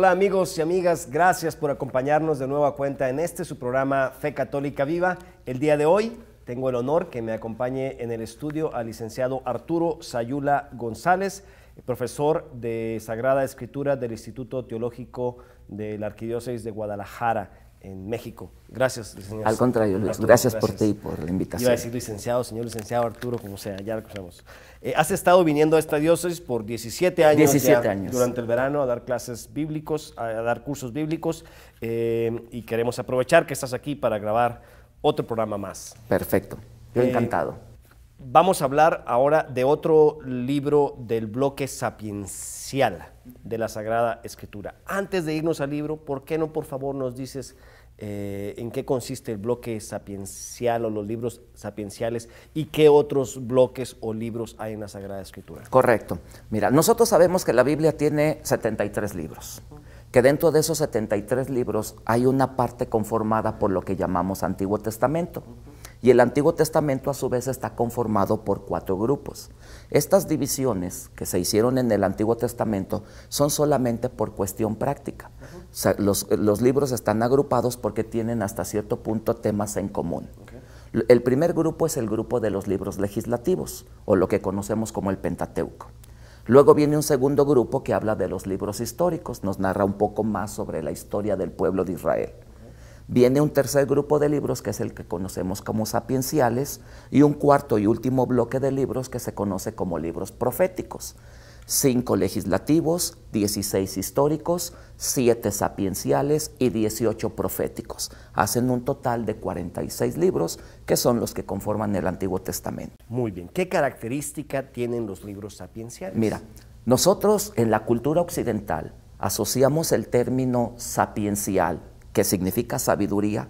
Hola amigos y amigas, gracias por acompañarnos de nueva cuenta en este su programa Fe Católica Viva. El día de hoy tengo el honor que me acompañe en el estudio al licenciado Arturo Sayula González, profesor de Sagrada Escritura del Instituto Teológico de la Arquidiócesis de Guadalajara en México. Gracias, licenciado. Al contrario, gracias, por ti y por la invitación. Iba a decir licenciado, señor licenciado Arturo, como sea, ya lo conocemos. Eh, has estado viniendo a esta diócesis por 17 años. 17 años. Durante el verano a dar clases bíblicos, a, dar cursos bíblicos eh, y queremos aprovechar que estás aquí para grabar otro programa más. Perfecto, yo eh, encantado. Vamos a hablar ahora de otro libro del bloque sapiencial de la Sagrada Escritura. Antes de irnos al libro, ¿por qué no por favor nos dices eh, en qué consiste el bloque sapiencial o los libros sapienciales y qué otros bloques o libros hay en la Sagrada Escritura. Correcto. Mira, nosotros sabemos que la Biblia tiene 73 libros, que dentro de esos 73 libros hay una parte conformada por lo que llamamos Antiguo Testamento. Y el Antiguo Testamento a su vez está conformado por cuatro grupos. Estas divisiones que se hicieron en el Antiguo Testamento son solamente por cuestión práctica los, libros están agrupados porque tienen hasta cierto punto temas en común. El primer grupo es el grupo de los libros legislativos, o lo que conocemos como el Pentateuco. Luego viene un segundo grupo que habla de los libros históricos, nos narra un poco más sobre la historia del pueblo de Israel. Viene un tercer grupo de libros que es el que conocemos como sapienciales y un cuarto y último bloque de libros que se conoce como libros proféticos. 5 legislativos, 16 históricos, 7 sapienciales y 18 proféticos. Hacen un total de 46 libros que son los que conforman el Antiguo Testamento. Muy bien. ¿Qué característica tienen los libros sapienciales? Mira, nosotros en la cultura occidental asociamos el término sapiencial, que significa sabiduría,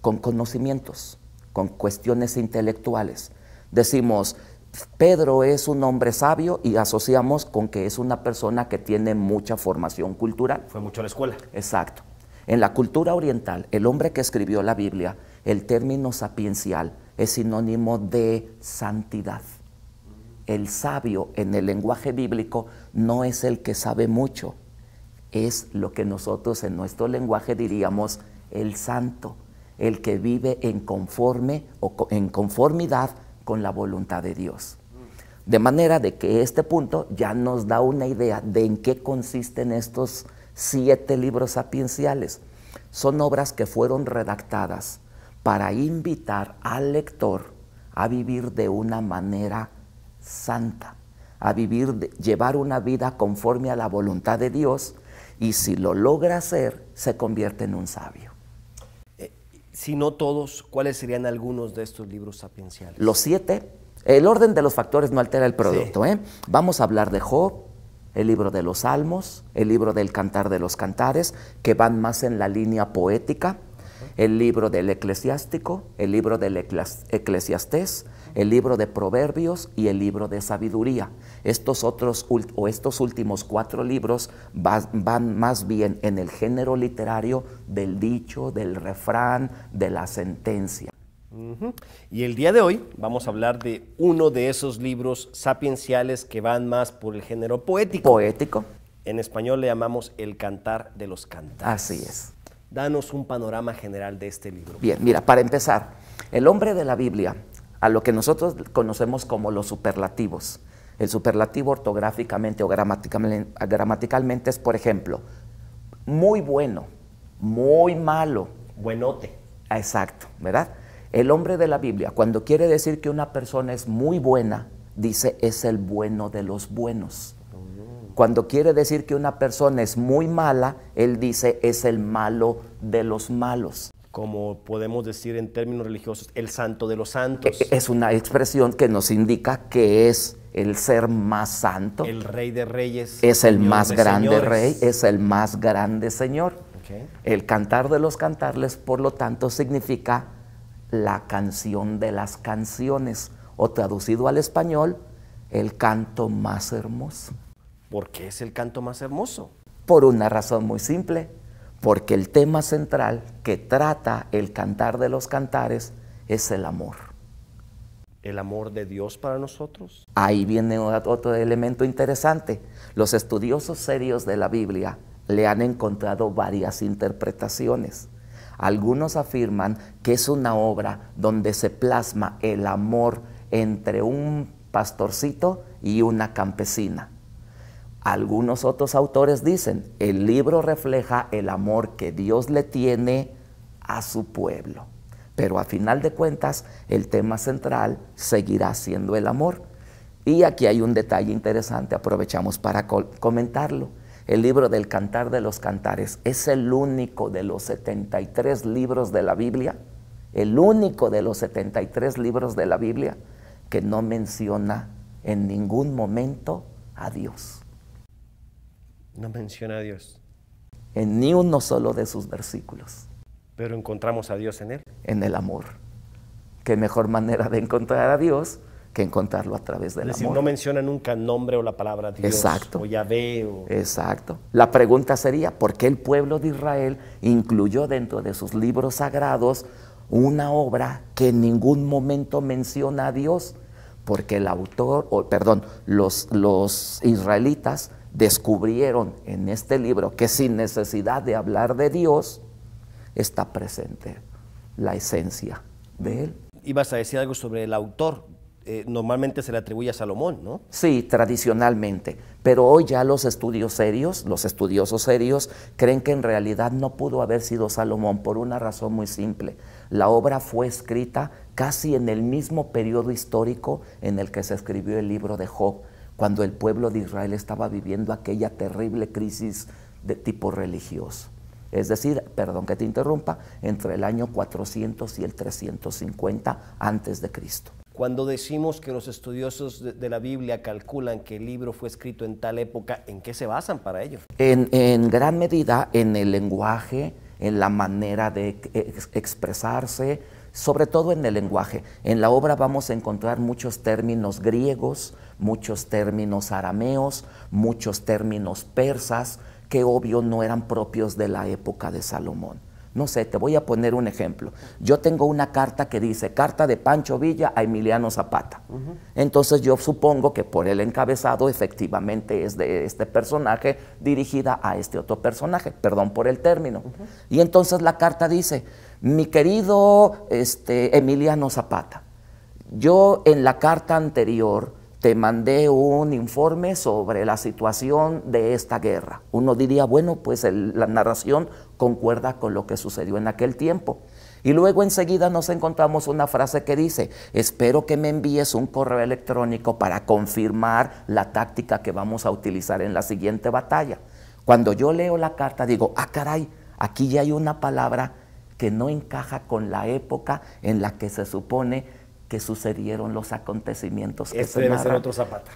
con conocimientos, con cuestiones intelectuales. Decimos, Pedro es un hombre sabio y asociamos con que es una persona que tiene mucha formación cultural. Fue mucho a la escuela. Exacto. En la cultura oriental, el hombre que escribió la Biblia, el término sapiencial es sinónimo de santidad. El sabio en el lenguaje bíblico no es el que sabe mucho, es lo que nosotros en nuestro lenguaje diríamos el santo, el que vive en conforme o en conformidad con la voluntad de Dios. De manera de que este punto ya nos da una idea de en qué consisten estos siete libros sapienciales. Son obras que fueron redactadas para invitar al lector a vivir de una manera santa, a vivir, llevar una vida conforme a la voluntad de Dios y si lo logra hacer, se convierte en un sabio si no todos, ¿cuáles serían algunos de estos libros sapienciales? Los siete. El orden de los factores no altera el producto. ¿eh? Vamos a hablar de Job, el libro de los Salmos, el libro del Cantar de los Cantares, que van más en la línea poética, el libro del Eclesiástico, el libro del Eclesiastés, el libro de Proverbios y el libro de Sabiduría. Estos otros o estos últimos cuatro libros van más bien en el género literario del dicho, del refrán, de la sentencia. Y el día de hoy vamos a hablar de uno de esos libros sapienciales que van más por el género poético. Poético. En español le llamamos El Cantar de los Cantares. Así es. Danos un panorama general de este libro. Bien, mira, para empezar, el hombre de la Biblia a lo que nosotros conocemos como los superlativos. El superlativo ortográficamente o gramaticalmente, es, por ejemplo, muy bueno, muy malo. Buenote. Exacto, ¿verdad? El hombre de la Biblia, cuando quiere decir que una persona es muy buena, dice es el bueno de los buenos. Cuando quiere decir que una persona es muy mala, él dice es el malo de los malos como podemos decir en términos religiosos, el santo de los santos. E-, es una expresión que nos indica que es el ser más santo. El rey de reyes. Es el más grande rey, es el más grande señor. El cantar de los cantarles, por lo tanto, significa la canción de las canciones, o traducido al español, el canto más hermoso. ¿Por qué es el canto más hermoso? Por una razón muy simple porque el tema central que trata el cantar de los cantares es el amor. ¿El amor de Dios para nosotros? Ahí viene otro elemento interesante. Los estudiosos serios de la Biblia le han encontrado varias interpretaciones. Algunos afirman que es una obra donde se plasma el amor entre un pastorcito y una campesina. Algunos otros autores dicen, el libro refleja el amor que Dios le tiene a su pueblo. Pero a final de cuentas, el tema central seguirá siendo el amor. Y aquí hay un detalle interesante, aprovechamos para comentarlo. El libro del Cantar de los Cantares es el único de los 73 libros de la Biblia, el único de los 73 libros de la Biblia que no menciona en ningún momento a Dios. No menciona a Dios. En ni uno solo de sus versículos. Pero encontramos a Dios en él. En el amor. Qué mejor manera de encontrar a Dios que encontrarlo a través del es decir, amor. No menciona nunca el nombre o la palabra Dios Exacto. o Yahvé. O... Exacto. La pregunta sería, ¿por qué el pueblo de Israel incluyó dentro de sus libros sagrados una obra que en ningún momento menciona a Dios? Porque el autor, o, perdón, los, los israelitas descubrieron en este libro que sin necesidad de hablar de Dios está presente la esencia de él. Ibas a decir algo sobre el autor, eh, normalmente se le atribuye a Salomón, ¿no? Sí, tradicionalmente. Pero hoy ya los estudios serios, los estudiosos serios, creen que en realidad no pudo haber sido Salomón por una razón muy simple. La obra fue escrita casi en el mismo periodo histórico en el que se escribió el libro de Job, cuando el pueblo de Israel estaba viviendo aquella terrible crisis de tipo religioso. Es decir, perdón que te interrumpa, entre el año 400 y el 350 antes de Cristo. Cuando decimos que los estudiosos de, la Biblia calculan que el libro fue escrito en tal época, ¿en qué se basan para ello? En, gran medida en el lenguaje, en la manera de expresarse, sobre todo en el lenguaje. En la obra vamos a encontrar muchos términos griegos, muchos términos arameos, muchos términos persas, que obvio no eran propios de la época de Salomón. No sé, te voy a poner un ejemplo. Yo tengo una carta que dice, carta de Pancho Villa a Emiliano Zapata. Entonces yo supongo que por el encabezado efectivamente es de este personaje dirigida a este otro personaje, perdón por el término. Y entonces la carta dice, mi querido este, Emiliano Zapata, yo en la carta anterior te mandé un informe sobre la situación de esta guerra. Uno diría, bueno, pues la narración concuerda con lo que sucedió en aquel tiempo. Y luego enseguida nos encontramos una frase que dice, espero que me envíes un correo electrónico para confirmar la táctica que vamos a utilizar en la siguiente batalla. Cuando yo leo la carta digo, ah caray, aquí ya hay una palabra que no encaja con la época en la que se supone que sucedieron los acontecimientos. Que este debe ser otro Zapata.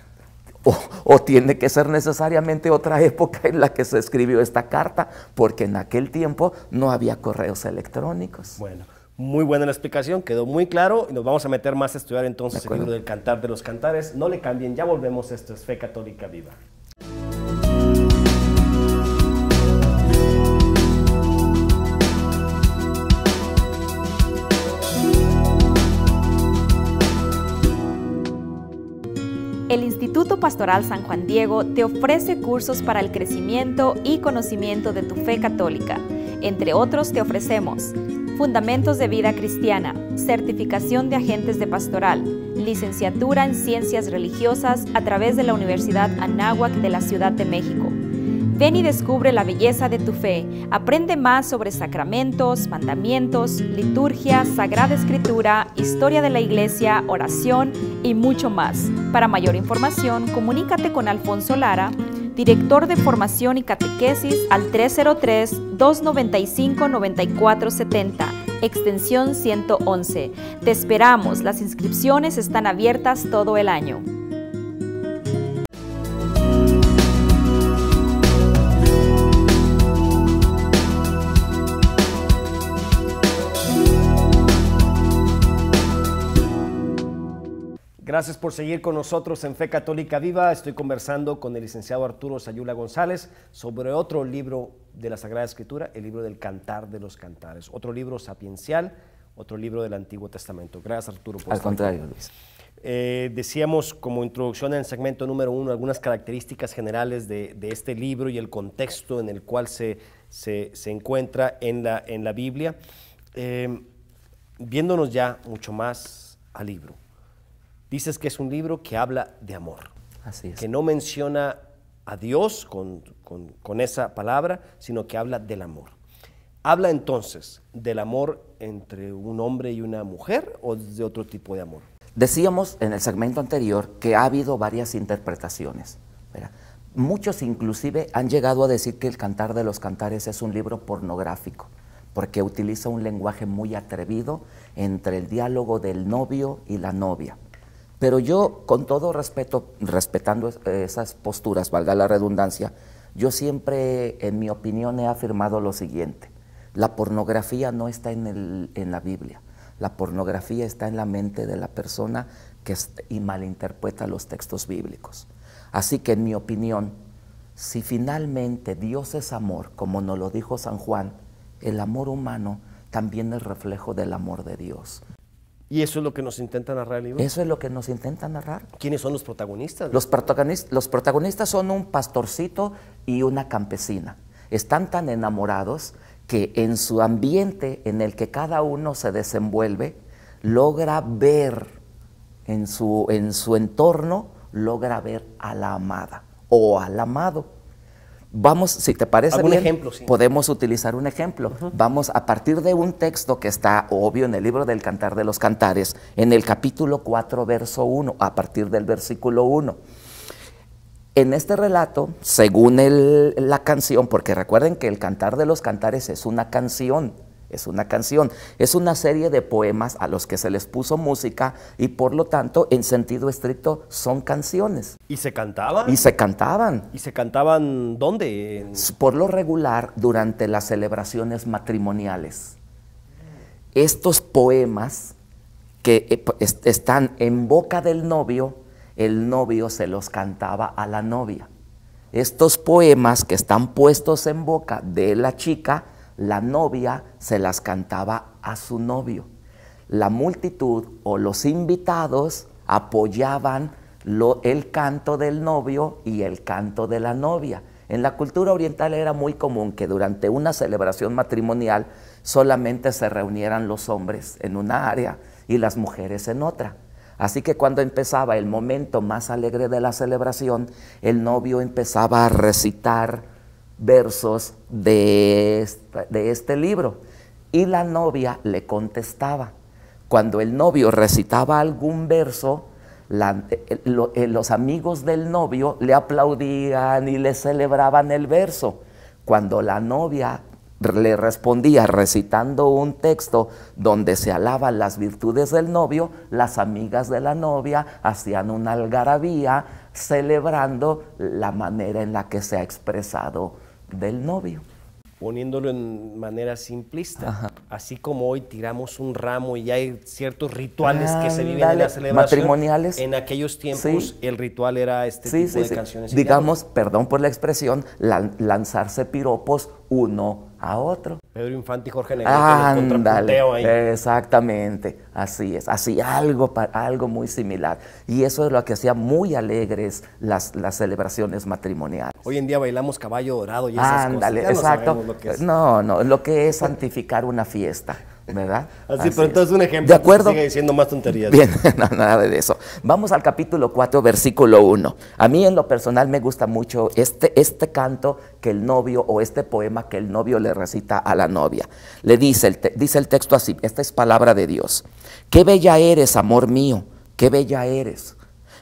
O, tiene que ser necesariamente otra época en la que se escribió esta carta, porque en aquel tiempo no había correos electrónicos. Bueno, muy buena la explicación, quedó muy claro y nos vamos a meter más a estudiar entonces el libro del Cantar de los Cantares. No le cambien, ya volvemos, esto es Fe Católica Viva. Pastoral San Juan Diego te ofrece cursos para el crecimiento y conocimiento de tu fe católica. Entre otros te ofrecemos Fundamentos de Vida Cristiana, Certificación de Agentes de Pastoral, Licenciatura en Ciencias Religiosas a través de la Universidad Anáhuac de la Ciudad de México Ven y descubre la belleza de tu fe. Aprende más sobre sacramentos, mandamientos, liturgia, sagrada escritura, historia de la iglesia, oración y mucho más. Para mayor información, comunícate con Alfonso Lara, director de formación y catequesis al 303-295-9470, extensión 111. Te esperamos, las inscripciones están abiertas todo el año. Gracias por seguir con nosotros en Fe Católica Viva. Estoy conversando con el licenciado Arturo Sayula González sobre otro libro de la Sagrada Escritura, el libro del Cantar de los Cantares. Otro libro sapiencial, otro libro del Antiguo Testamento. Gracias Arturo. Por Al contrario, Luis. eh, decíamos como introducción en el segmento número uno algunas características generales de, de este libro y el contexto en el cual se, se, se encuentra en la, en la Biblia. Eh, viéndonos ya mucho más al libro, dices que es un libro que habla de amor, Así es. que no menciona a Dios con, con- con esa palabra, sino que habla del amor. Habla entonces del amor entre un hombre y una mujer o de otro tipo de amor. Decíamos en el segmento anterior que ha habido varias interpretaciones. ¿verdad? Muchos inclusive han llegado a decir que el Cantar de los Cantares es un libro pornográfico, porque utiliza un lenguaje muy atrevido entre el diálogo del novio y la novia. Pero yo, con todo respeto, respetando es- esas posturas, valga la redundancia, yo siempre, en mi opinión, he afirmado lo siguiente. La pornografía no está en, el- en la Biblia. La pornografía está en la mente de la persona que y malinterpreta los textos bíblicos. Así que, en mi opinión, si finalmente Dios es amor, como nos lo dijo San Juan, el amor humano también es reflejo del amor de Dios. Y eso es lo que nos intenta narrar el libro. Eso es lo que nos intenta narrar. ¿Quiénes son los protagonistas? Los protagonistas, los protagonistas son un pastorcito y una campesina. Están tan enamorados que en su ambiente en el que cada uno se desenvuelve, logra ver en su, en su entorno, logra ver a la amada o al amado. Vamos, si te parece ¿Algún bien, ejemplo, sí. podemos utilizar un ejemplo. Vamos a partir de un texto que está obvio en el libro del Cantar de los Cantares, en el capítulo 4, verso 1, a partir del versículo 1. En este relato, según el- la canción, porque recuerden que el Cantar de los Cantares es una canción, es una canción, es una serie de poemas a los que se les puso música y por lo tanto, en sentido estricto, son canciones. ¿Y se cantaban? Y se cantaban. ¿Y se cantaban dónde? Por lo regular durante las celebraciones matrimoniales. Estos poemas que eh, est- están en boca del novio, el novio se los cantaba a la novia. Estos poemas que están puestos en boca de la chica, la novia se las cantaba a su novio. La multitud o los invitados apoyaban el canto del novio y el canto de la novia. En la cultura oriental era muy común que durante una celebración matrimonial solamente se reunieran los hombres en una área y las mujeres en otra. Así que cuando empezaba el momento más alegre de la celebración, el novio empezaba a recitar versos de este, de este libro y la novia le contestaba. Cuando el novio recitaba algún verso, eh, los amigos del novio le aplaudían y le celebraban el verso. Cuando la novia le respondía recitando un texto donde se alaban las virtudes del novio, las amigas de la novia hacían una algarabía celebrando la manera en la que se ha expresado del novio. poniéndolo en manera simplista. Así como hoy tiramos un ramo y hay ciertos rituales que se viven en la celebración. matrimoniales. En aquellos tiempos Sí. el ritual era este Sí, tipo sí, de sí. canciones. Digamos, perdón por la expresión, lan- lanzarse piropos uno a otro. Pedro Infante y Jorge Negrete Ándale, ahí. exactamente, así es, así algo, algo muy similar. Y eso es lo que hacía muy alegres las, las celebraciones matrimoniales. Hoy en día bailamos caballo dorado y esas Ándale, cosas. Ya exacto. lo que es. No, no, lo que es santificar una fiesta, ¿verdad? Así, pero es. entonces un ejemplo. ¿De acuerdo? Sigue diciendo más tonterías. Bien, no, nada de eso. Vamos al capítulo 4, versículo 1. A mí en lo personal me gusta mucho este, este canto que el novio o este poema que el novio le recita a la novia. Le dice el, te- dice el texto así, esta es palabra de Dios. Qué bella eres, amor mío, qué bella eres.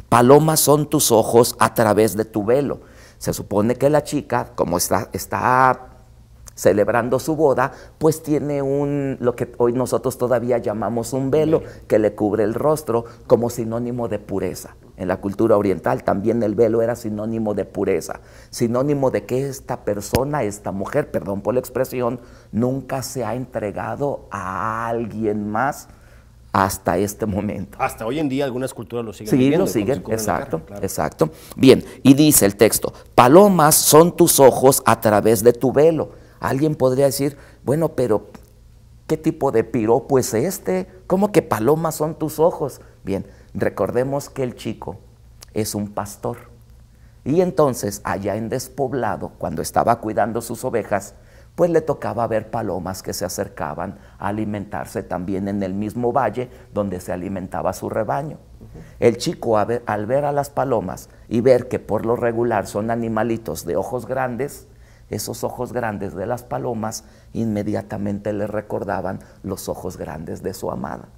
Palomas son tus ojos a través de tu velo. Se supone que la chica, como está, está celebrando su boda, pues tiene un lo que hoy nosotros todavía llamamos un velo que le cubre el rostro como sinónimo de pureza. En la cultura oriental también el velo era sinónimo de pureza, sinónimo de que esta persona, esta mujer, perdón por la expresión, nunca se ha entregado a alguien más hasta este momento. Hasta hoy en día algunas culturas lo siguen Sí, viviendo, lo siguen, exacto, carne, claro. exacto. Bien, y dice el texto, palomas son tus ojos a través de tu velo. Alguien podría decir, bueno, pero ¿qué tipo de piropo es este? ¿Cómo que palomas son tus ojos? Bien, Recordemos que el chico es un pastor. Y entonces, allá en despoblado, cuando estaba cuidando sus ovejas, pues le tocaba ver palomas que se acercaban a alimentarse también en el mismo valle donde se alimentaba su rebaño. El chico al ver a las palomas y ver que por lo regular son animalitos de ojos grandes, esos ojos grandes de las palomas inmediatamente le recordaban los ojos grandes de su amada.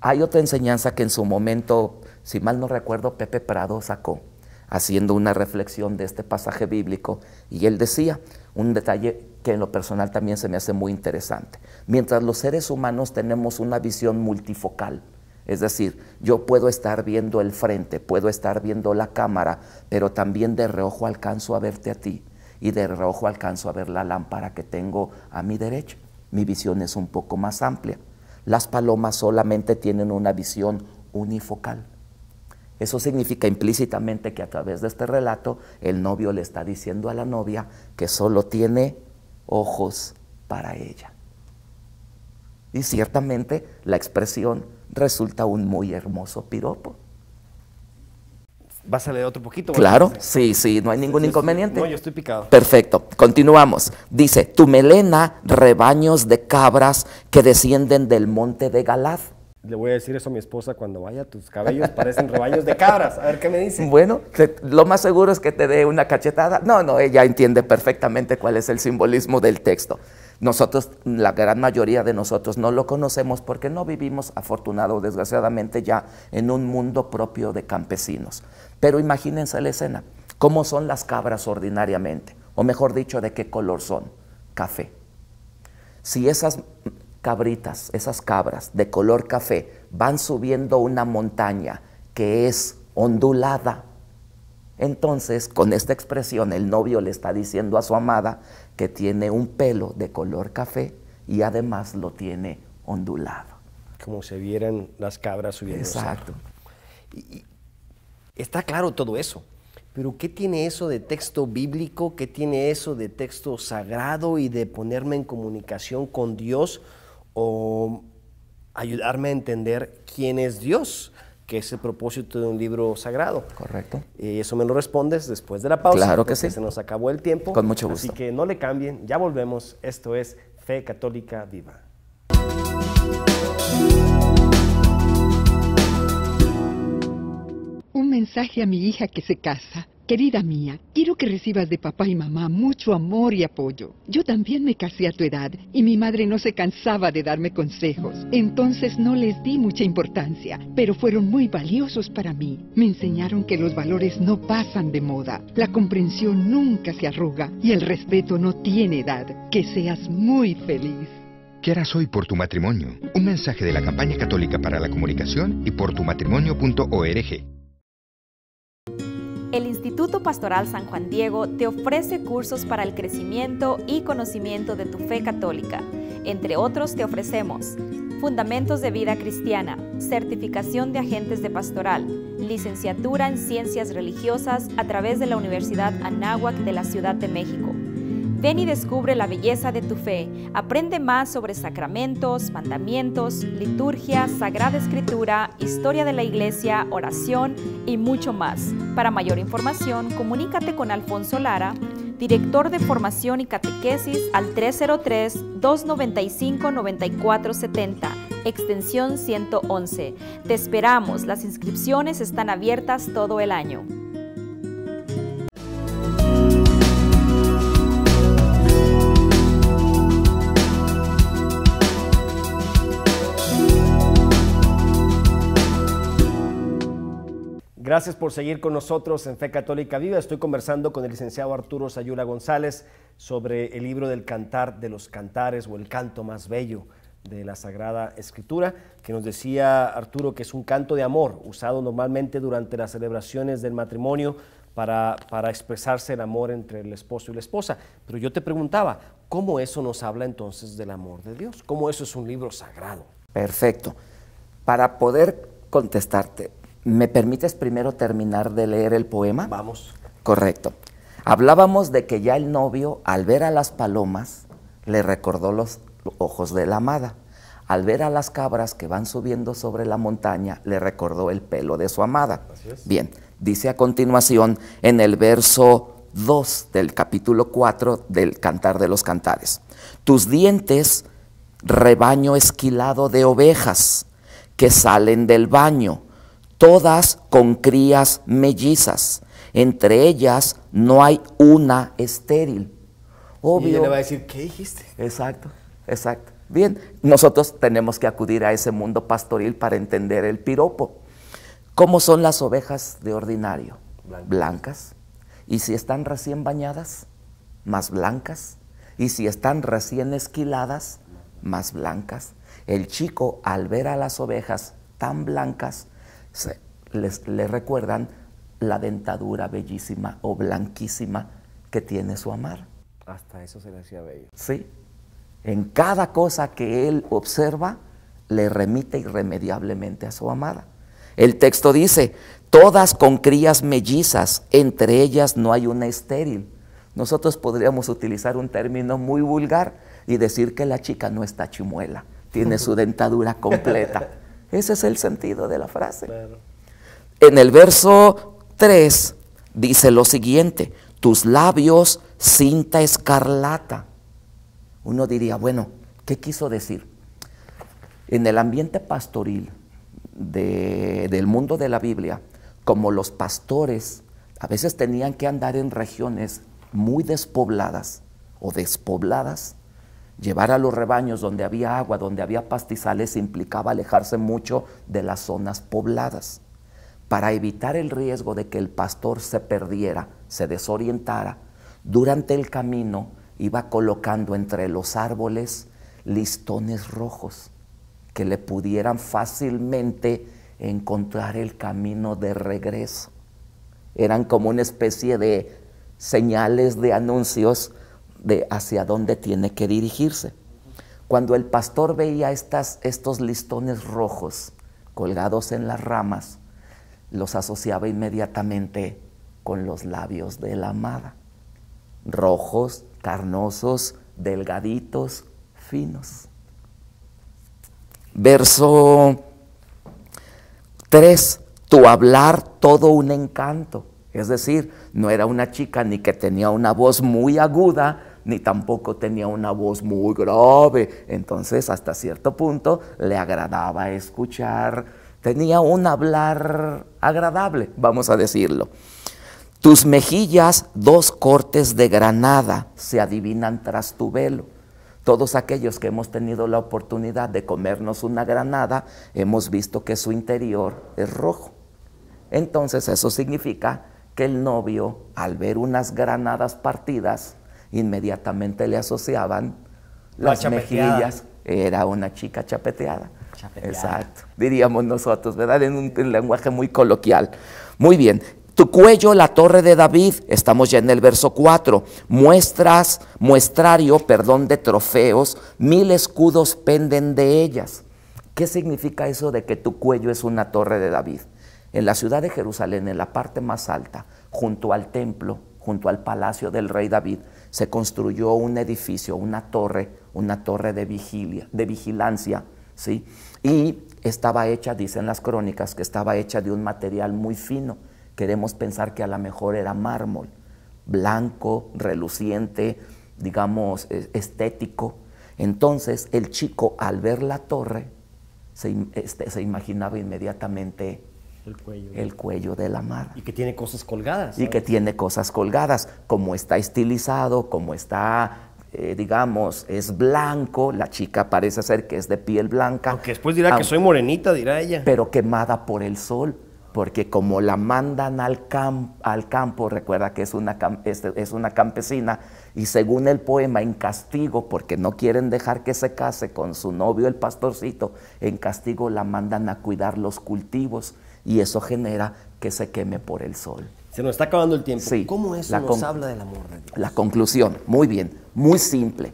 Hay otra enseñanza que en su momento, si mal no recuerdo, Pepe Prado sacó, haciendo una reflexión de este pasaje bíblico, y él decía un detalle que en lo personal también se me hace muy interesante. Mientras los seres humanos tenemos una visión multifocal, es decir, yo puedo estar viendo el frente, puedo estar viendo la cámara, pero también de reojo alcanzo a verte a ti y de reojo alcanzo a ver la lámpara que tengo a mi derecha. Mi visión es un poco más amplia. Las palomas solamente tienen una visión unifocal. Eso significa implícitamente que a través de este relato el novio le está diciendo a la novia que solo tiene ojos para ella. Y ciertamente la expresión resulta un muy hermoso piropo. ¿Vas a leer otro poquito? Claro, sí, sí, no hay ningún inconveniente. No, yo estoy picado. Perfecto, continuamos. Dice, tu melena, rebaños de cabras que descienden del monte de Galad. Le voy a decir eso a mi esposa cuando vaya, tus cabellos parecen rebaños de cabras. A ver qué me dice. Bueno, lo más seguro es que te dé una cachetada. No, no, ella entiende perfectamente cuál es el simbolismo del texto. Nosotros, la gran mayoría de nosotros no lo conocemos porque no vivimos, afortunado o desgraciadamente, ya en un mundo propio de campesinos. Pero imagínense la escena, ¿cómo son las cabras ordinariamente? O mejor dicho, ¿de qué color son? Café. Si esas cabritas, esas cabras de color café van subiendo una montaña que es ondulada, entonces, con esta expresión, el novio le está diciendo a su amada que tiene un pelo de color café y además lo tiene ondulado. Como se vieran las cabras subiendo. Exacto. Y, está claro todo eso. Pero ¿qué tiene eso de texto bíblico? ¿Qué tiene eso de texto sagrado y de ponerme en comunicación con Dios o ayudarme a entender quién es Dios? Que es el propósito de un libro sagrado. Correcto. Y eso me lo respondes después de la pausa. Claro que sí. Se nos acabó el tiempo. Con mucho gusto. Así que no le cambien, ya volvemos. Esto es Fe Católica Viva. Un mensaje a mi hija que se casa. Querida mía, quiero que recibas de papá y mamá mucho amor y apoyo. Yo también me casé a tu edad y mi madre no se cansaba de darme consejos. Entonces no les di mucha importancia, pero fueron muy valiosos para mí. Me enseñaron que los valores no pasan de moda, la comprensión nunca se arruga y el respeto no tiene edad. Que seas muy feliz. ¿Qué harás hoy por tu matrimonio? Un mensaje de la campaña católica para la comunicación y por tumatrimonio.org. El Instituto Pastoral San Juan Diego te ofrece cursos para el crecimiento y conocimiento de tu fe católica. Entre otros te ofrecemos Fundamentos de Vida Cristiana, Certificación de Agentes de Pastoral, Licenciatura en Ciencias Religiosas a través de la Universidad Anáhuac de la Ciudad de México Ven y descubre la belleza de tu fe. Aprende más sobre sacramentos, mandamientos, liturgia, sagrada escritura, historia de la iglesia, oración y mucho más. Para mayor información, comunícate con Alfonso Lara, director de formación y catequesis al 303-295-9470, extensión 111. Te esperamos, las inscripciones están abiertas todo el año. Gracias por seguir con nosotros en Fe Católica Viva. Estoy conversando con el licenciado Arturo Sayula González sobre el libro del Cantar de los Cantares o el canto más bello de la Sagrada Escritura, que nos decía Arturo que es un canto de amor usado normalmente durante las celebraciones del matrimonio para, para expresarse el amor entre el esposo y la esposa. Pero yo te preguntaba, ¿cómo eso nos habla entonces del amor de Dios? ¿Cómo eso es un libro sagrado? Perfecto. Para poder contestarte, ¿Me permites primero terminar de leer el poema? Vamos. Correcto. Hablábamos de que ya el novio, al ver a las palomas, le recordó los ojos de la amada. al ver a las cabras que van subiendo sobre la montaña, le recordó el pelo de su amada. Bien, dice a continuación en el verso 2 del capítulo 4 del Cantar de los Cantares. Tus dientes, rebaño esquilado de ovejas que salen del baño, todas con crías mellizas. Entre ellas no hay una estéril. Obvio. Y le va a decir, ¿qué dijiste? Exacto, exacto. Bien, nosotros tenemos que acudir a ese mundo pastoril para entender el piropo. ¿Cómo son las ovejas de ordinario? Blancas. Y si están recién bañadas, más blancas. Y si están recién esquiladas, más blancas. El chico, al ver a las ovejas tan blancas, les, le recuerdan la dentadura bellísima o blanquísima que tiene su amar. Hasta eso se le hacía bello. Sí. En cada cosa que él observa, le remite irremediablemente a su amada. El texto dice, todas con crías mellizas, entre ellas no hay una estéril. Nosotros podríamos utilizar un término muy vulgar y decir que la chica no está chimuela, tiene su dentadura completa. Ese es el sentido de la frase. En el verso 3 dice lo siguiente, tus labios cinta escarlata. Uno diría, bueno, ¿qué quiso decir? En el ambiente pastoril del mundo de la Biblia, como los pastores a veces tenían que andar en regiones muy despobladas o despobladas, llevar a los rebaños donde había agua, donde había pastizales, implicaba alejarse mucho de las zonas pobladas. Para evitar el riesgo de que el pastor se perdiera, se desorientara, durante el camino iba colocando entre los árboles listones rojos que le pudieran fácilmente encontrar el camino de regreso. Eran como una especie de señales de anuncios de hacia dónde tiene que dirigirse. Cuando el pastor veía estas, estos listones rojos colgados en las ramas, los asociaba inmediatamente con los labios de la amada. Rojos, carnosos, delgaditos, finos. Verso 3, tu hablar todo un encanto. Es decir, no era una chica ni que tenía una voz muy aguda, ni tampoco tenía una voz muy grave. Entonces, hasta cierto punto, le agradaba escuchar. Tenía un hablar agradable, vamos a decirlo. Tus mejillas, dos cortes de granada, se adivinan tras tu velo. Todos aquellos que hemos tenido la oportunidad de comernos una granada, hemos visto que su interior es rojo. Entonces eso significa que el novio, al ver unas granadas partidas, inmediatamente le asociaban las mejillas, era una chica chapeteada. Exacto, diríamos nosotros, ¿verdad? En un, lenguaje muy coloquial. Muy bien, tu cuello, la torre de David, estamos ya en el verso 4, muestras, muestrario, perdón, de trofeos, mil escudos penden de ellas. ¿Qué significa eso de que tu cuello es una torre de David? En la ciudad de Jerusalén, en la parte más alta, junto al templo, junto al palacio del rey David, se construyó un edificio, una torre, una torre de vigilia, de vigilancia, ¿sí? Y estaba hecha, dicen las crónicas, que estaba hecha de un material muy fino. Queremos pensar que a lo mejor era mármol, blanco, reluciente, digamos, estético. Entonces el chico al ver la torre se, este, se imaginaba inmediatamente el cuello. el cuello de la mar. Y que tiene cosas colgadas. Y que tiene cosas colgadas, como está estilizado, como está, eh, digamos, es blanco, la chica parece ser que es de piel blanca. Aunque después dirá que soy morenita, dirá ella. Pero quemada por el sol, porque como la mandan al, al campo, recuerda que es una, es una campesina, y según el poema, en castigo, porque no quieren dejar que se case con su novio el pastorcito, en castigo la mandan a cuidar los cultivos y eso genera que se queme por el sol. Se nos está acabando el tiempo. ¿Cómo eso nos habla del amor de Dios? La conclusión, muy bien, muy simple.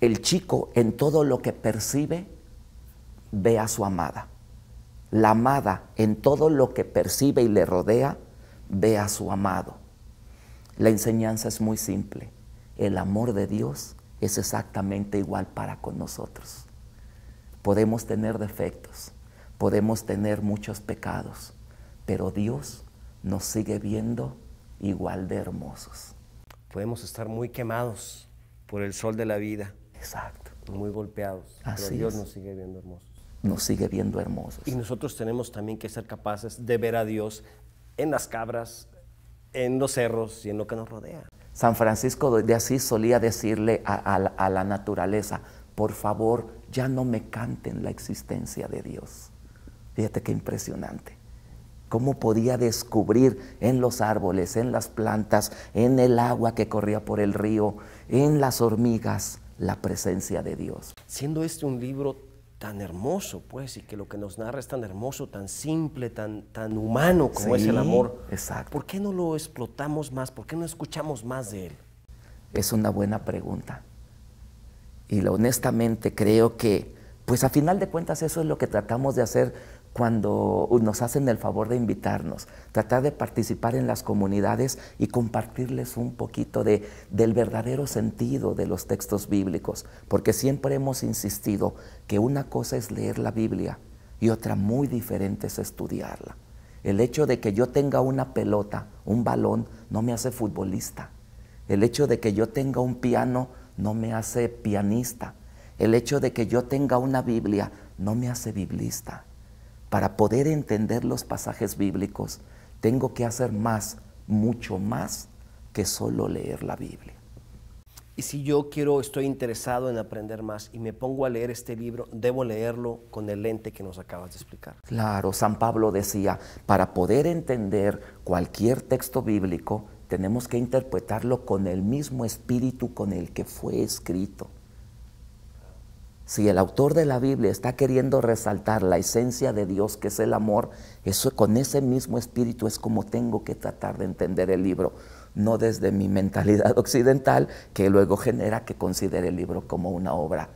El chico en todo lo que percibe ve a su amada. La amada en todo lo que percibe y le rodea ve a su amado. La enseñanza es muy simple. El amor de Dios es exactamente igual para con nosotros. Podemos tener defectos, podemos tener muchos pecados, pero Dios nos sigue viendo igual de hermosos. Podemos estar muy quemados por el sol de la vida, Exacto. muy golpeados, pero Así Dios es. nos sigue viendo hermosos. Nos sigue viendo hermosos. Y nosotros tenemos también que ser capaces de ver a Dios en las cabras, en los cerros y en lo que nos rodea. San Francisco de Asís solía decirle a, a a la naturaleza, por favor, ya no me canten la existencia de Dios. Fíjate qué impresionante. Cómo podía descubrir en los árboles, en las plantas, en el agua que corría por el río, en las hormigas, la presencia de Dios. Siendo este un libro tan hermoso, pues, y que lo que nos narra es tan hermoso, tan simple, tan, tan humano como es el amor. exacto. ¿Por qué no lo explotamos más? ¿Por qué no escuchamos más de él? Es una buena pregunta. Y honestamente creo que, pues a final de cuentas eso es lo que tratamos de hacer cuando nos hacen el favor de invitarnos, tratar de participar en las comunidades y compartirles un poquito de, del verdadero sentido de los textos bíblicos, porque siempre hemos insistido que una cosa es leer la Biblia y otra muy diferente es estudiarla. El hecho de que yo tenga una pelota, un balón, no me hace futbolista. El hecho de que yo tenga un piano no me hace pianista. El hecho de que yo tenga una Biblia no me hace biblista. Para poder entender los pasajes bíblicos, tengo que hacer más, mucho más que solo leer la Biblia. Y si yo quiero, estoy interesado en aprender más y me pongo a leer este libro, debo leerlo con el lente que nos acabas de explicar. Claro, San Pablo decía, para poder entender cualquier texto bíblico, tenemos que interpretarlo con el mismo espíritu con el que fue escrito. Si el autor de la Biblia está queriendo resaltar la esencia de Dios, que es el amor, eso con ese mismo espíritu es como tengo que tratar de entender el libro, no desde mi mentalidad occidental, que luego genera que considere el libro como una obra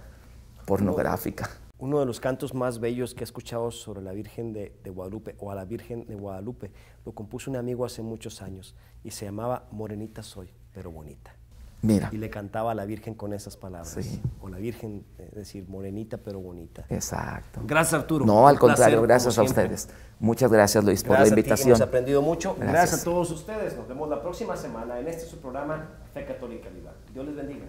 pornográfica. Uno de los cantos más bellos que he escuchado sobre la Virgen de, de Guadalupe o a la Virgen de Guadalupe lo compuso un amigo hace muchos años y se llamaba Morenita soy, pero bonita. Mira, Y le cantaba a la Virgen con esas palabras. Sí. O la Virgen, es decir, morenita pero bonita. exacto. Gracias Arturo. No, al placer, contrario, gracias a ustedes. Muchas gracias Luis por la a ti, invitación. hemos aprendido mucho. Gracias. Gracias. a todos ustedes. Nos vemos la próxima semana en este su programa Fe Católica Viva. Dios les bendiga.